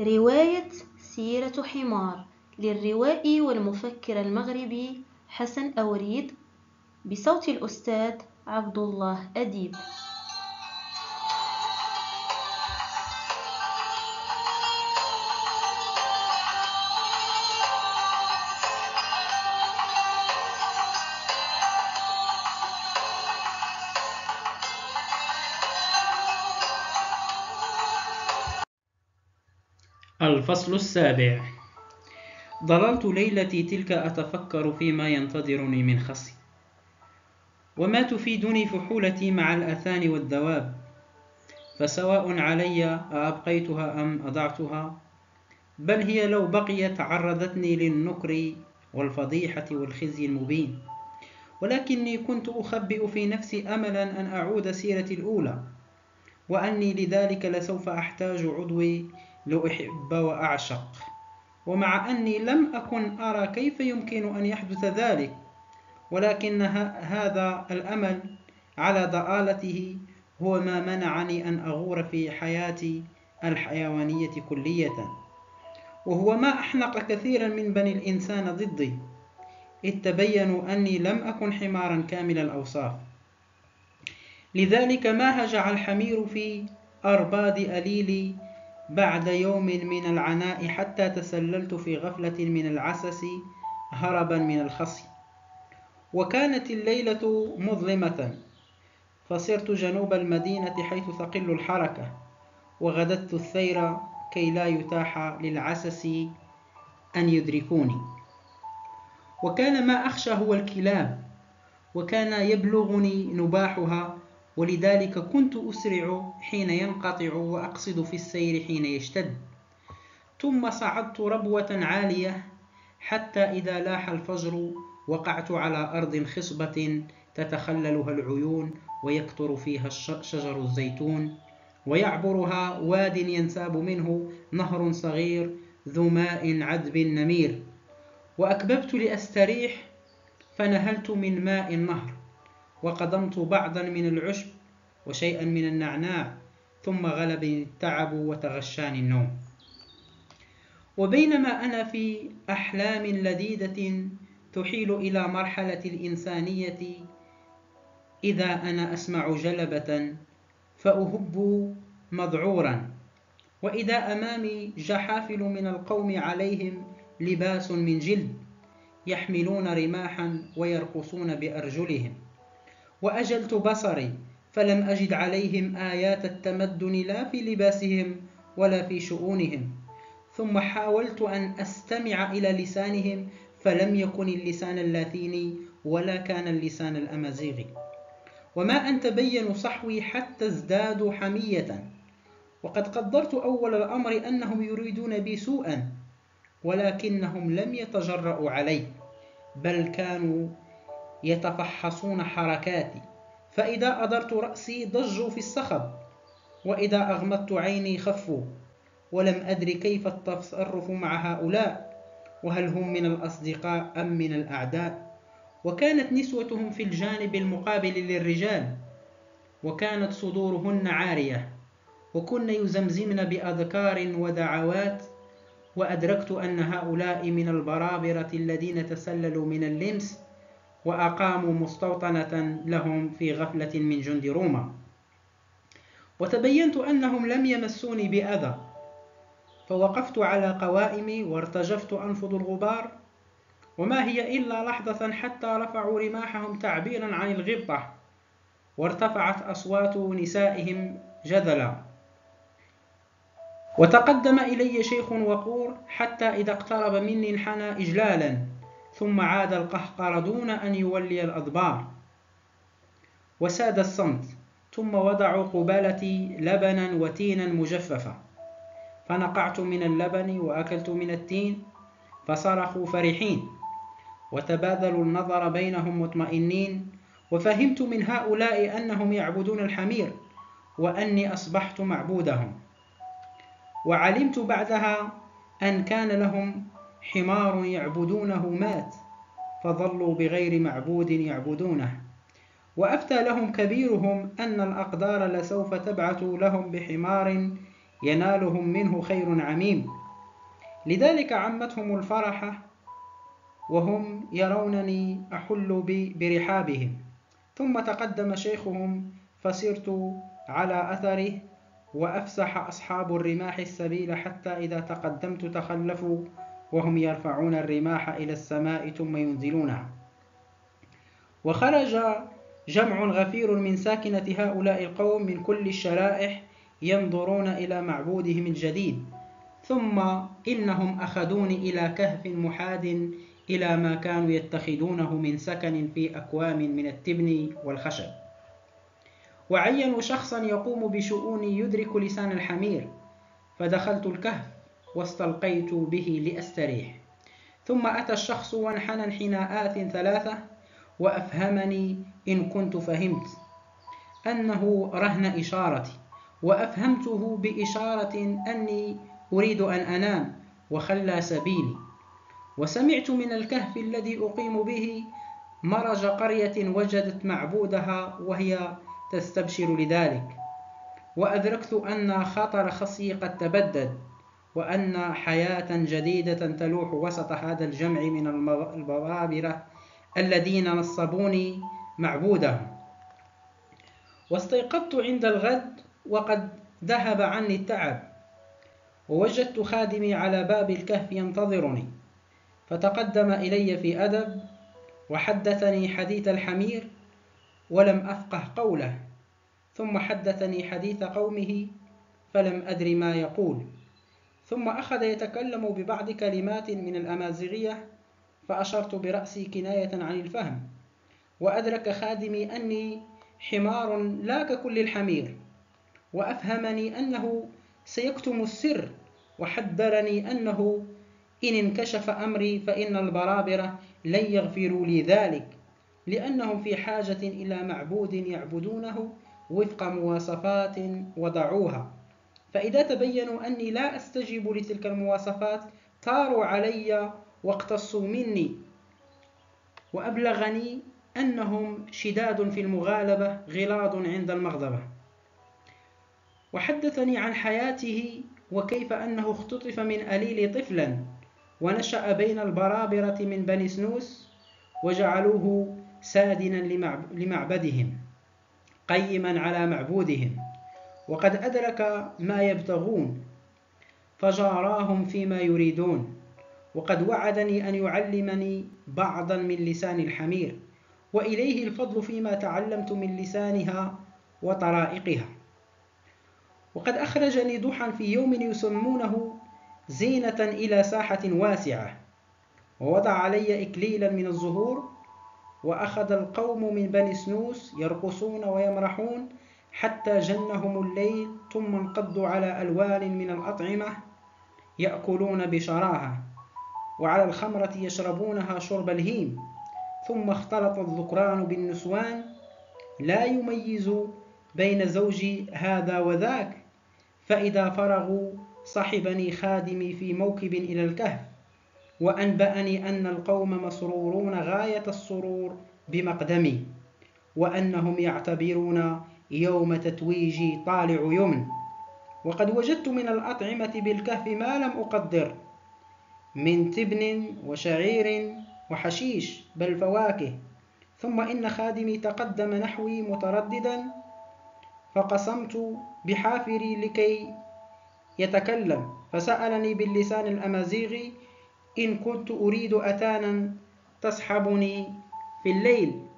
رواية سيرة حمار للروائي والمفكر المغربي حسن أوريد بصوت الأستاذ عبد الله أديب. الفصل السابع. ضللت ليلتي تلك أتفكر فيما ينتظرني من خصي. وما تفيدني فحولتي مع الأثان والدواب. فسواء علي أأبقيتها أم أضعتها. بل هي لو بقيت عرضتني للنكر والفضيحة والخزي المبين. ولكني كنت أخبئ في نفسي أملا أن أعود سيرتي الأولى. وأني لذلك لسوف أحتاج عضوي لأحب وأعشق. ومع أني لم أكن أرى كيف يمكن أن يحدث ذلك ولكن هذا الأمل على ضآلته هو ما منعني أن أغور في حياتي الحيوانية كلية. وهو ما أحنق كثيرا من بني الإنسان ضدي إذ تبينوا أني لم أكن حمارا كامل الأوصاف. لذلك ما هجع الحمير في أرباد أليلي بعد يوم من العناء حتى تسللت في غفلة من العسس هربا من الخصي. وكانت الليلة مظلمة. فصرت جنوب المدينة حيث تقل الحركة. وغددت الثير كي لا يتاح للعسس أن يدركوني. وكان ما أخشى هو الكلاب. وكان يبلغني نباحها. ولذلك كنت أسرع حين ينقطع وأقصد في السير حين يشتد. ثم صعدت ربوة عالية حتى إذا لاح الفجر وقعت على أرض خصبة تتخللها العيون ويكتر فيها شجر الزيتون ويعبرها واد ينساب منه نهر صغير ذو ماء عذب نمير. وأكببت لأستريح فنهلت من ماء النهر. وقضمت بعضا من العشب وشيئا من النعناع ثم غلبني التعب وتغشاني النوم. وبينما أنا في أحلام لذيذة تحيل إلى مرحلة الإنسانية إذا أنا أسمع جلبة فأهب مذعورا. وإذا أمامي جحافل من القوم عليهم لباس من جلد يحملون رماحا ويرقصون بأرجلهم. وأجلت بصري فلم أجد عليهم آيات التمدن لا في لباسهم ولا في شؤونهم. ثم حاولت أن أستمع إلى لسانهم فلم يكن اللسان اللاتيني ولا كان اللسان الأمازيغي. وما أن تبين صحوي حتى ازدادوا حمية. وقد قدرت أول الأمر أنهم يريدون بي سوءا ولكنهم لم يتجرأوا علي بل كانوا يتفحصون حركاتي فإذا أدرت رأسي ضجوا في الصخب وإذا أغمضت عيني خفوا ولم أدر كيف التصرف مع هؤلاء وهل هم من الأصدقاء أم من الأعداء؟ وكانت نسوتهم في الجانب المقابل للرجال وكانت صدورهن عارية وكن يزمزمن بأذكار ودعوات وأدركت أن هؤلاء من البرابرة الذين تسللوا من اللمس وأقاموا مستوطنة لهم في غفلة من جند روما. وتبينت أنهم لم يمسوني بأذى فوقفت على قوائمي وارتجفت أنفض الغبار. وما هي إلا لحظة حتى رفعوا رماحهم تعبيرا عن الغبطة وارتفعت أصوات نسائهم جذلا. وتقدم إلي شيخ وقور حتى إذا اقترب مني انحنى إجلالا. ثم عاد القهقر دون أن يولي الأدبار. وساد الصمت ثم وضعوا قبالتي لبنا وتينا مجففا فنقعت من اللبن وأكلت من التين فصرخوا فرحين. وتبادلوا النظر بينهم مطمئنين. وفهمت من هؤلاء أنهم يعبدون الحمير وأني أصبحت معبودهم. وعلمت بعدها أن كان لهم حمار يعبدونه مات فظلوا بغير معبود يعبدونه. وأفتى لهم كبيرهم أن الأقدار لسوف تبعث لهم بحمار ينالهم منه خير عميم. لذلك عمتهم الفرحة وهم يرونني أحل برحابهم. ثم تقدم شيخهم فسرت على أثره وأفسح أصحاب الرماح السبيل حتى إذا تقدمت تخلفوا وهم يرفعون الرماح إلى السماء ثم ينزلونها. وخرج جمع غفير من ساكنة هؤلاء القوم من كل الشرائح ينظرون إلى معبودهم الجديد. ثم إنهم أخذوني إلى كهف محاد إلى ما كانوا يتخذونه من سكن في أكوام من التبن والخشب. وعينوا شخصا يقوم بشؤوني يدرك لسان الحمير. فدخلت الكهف واستلقيت به لأستريح. ثم أتى الشخص وانحنى انحناءات ثلاثة وأفهمني إن كنت فهمت أنه رهن إشارتي وأفهمته بإشارة أني أريد أن أنام وخلى سبيلي. وسمعت من الكهف الذي أقيم به مرج قرية وجدت معبودها وهي تستبشر لذلك. وأدركت أن خطر خصي قد تبدد. وأن حياة جديدة تلوح وسط هذا الجمع من البوابرة الذين نصبوني معبودهم. واستيقظت عند الغد وقد ذهب عني التعب ووجدت خادمي على باب الكهف ينتظرني فتقدم إلي في أدب وحدثني حديث الحمير ولم أفقه قوله ثم حدثني حديث قومه فلم أدر ما يقول. ثم أخذ يتكلم ببعض كلمات من الأمازيغية فأشرت برأسي كناية عن الفهم وأدرك خادمي أني حمار لا ككل الحمير وأفهمني أنه سيكتم السر وحذرني أنه إن انكشف أمري فإن البرابرة لن يغفروا لي ذلك لأنهم في حاجة إلى معبود يعبدونه وفق مواصفات وضعوها فإذا تبينوا أني لا أستجيب لتلك المواصفات طاروا علي واقتصوا مني. وأبلغني أنهم شداد في المغالبة غلاظ عند المغضبة. وحدثني عن حياته وكيف أنه اختطف من أليل طفلا ونشأ بين البرابرة من بني سنوس وجعلوه سادنا لمعبدهم قيما على معبودهم. وقد أدرك ما يبتغون فجاراهم فيما يريدون. وقد وعدني أن يعلمني بعضا من لسان الحمير وإليه الفضل فيما تعلمت من لسانها وطرائقها. وقد أخرجني ضحى في يوم يسمونه زينة إلى ساحة واسعة. ووضع علي إكليلا من الزهور وأخذ القوم من بني سنوس يرقصون ويمرحون حتى جنهم الليل ثم انقضوا على ألوان من الأطعمة يأكلون بشراهة وعلى الخمرة يشربونها شرب الهيم ثم اختلط الذكران بالنسوان لا يميز بين زوج هذا وذاك فإذا فرغوا صحبني خادمي في موكب إلى الكهف وأنبأني أن القوم مسرورون غاية السرور بمقدمي وأنهم يعتبرون يوم تتويجي طالع يمن وقد وجدت من الأطعمة بالكهف ما لم أقدر. من تبن وشعير وحشيش بل فواكه. ثم إن خادمي تقدم نحوي مترددا. فقسمت بحافري لكي يتكلم. فسألني باللسان الأمازيغي إن كنت أريد أتانا تصحبني في الليل.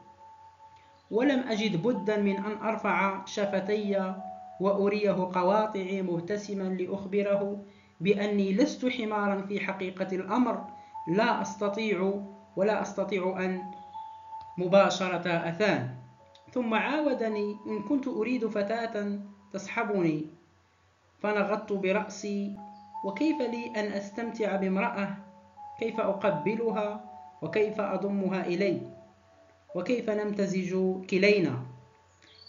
ولم أجد بدا من أن أرفع شفتي وأريه قواطعي مبتسما لأخبره بأني لست حمارا في حقيقة الأمر. لا أستطيع ولا أستطيع أن مباشرة أثان ثم عاودني إن كنت أريد فتاة تصحبني فنغضت برأسي. وكيف لي أن أستمتع بامرأة؟ كيف أقبلها؟ وكيف أضمها إلي؟ وكيف نمتزج كلينا؟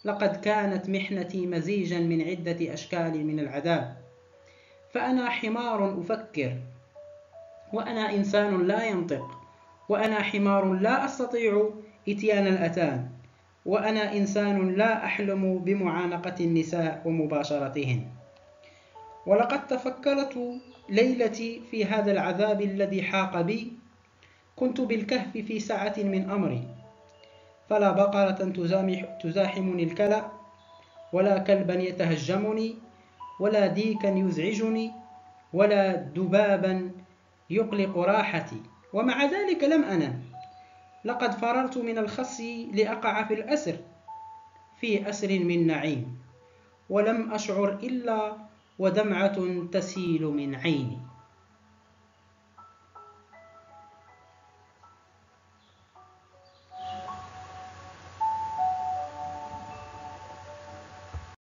لقد كانت محنتي مزيجا من عدة أشكال من العذاب. فأنا حمار أفكر وأنا إنسان لا ينطق وأنا حمار لا أستطيع إتيان الأتان وأنا إنسان لا أحلم بمعانقة النساء ومباشرتهن. ولقد تفكرت ليلتي في هذا العذاب الذي حاق بي. كنت بالكهف في سعة من أمري. فلا بقرة تزاحمني الكلأ ولا كلبا يتهجمني ولا ديكا يزعجني ولا دبابا يقلق راحتي. ومع ذلك لم أنم لقد فررت من الخص لأقع في الأسر في أسر من نعيم ولم أشعر إلا ودمعة تسيل من عيني.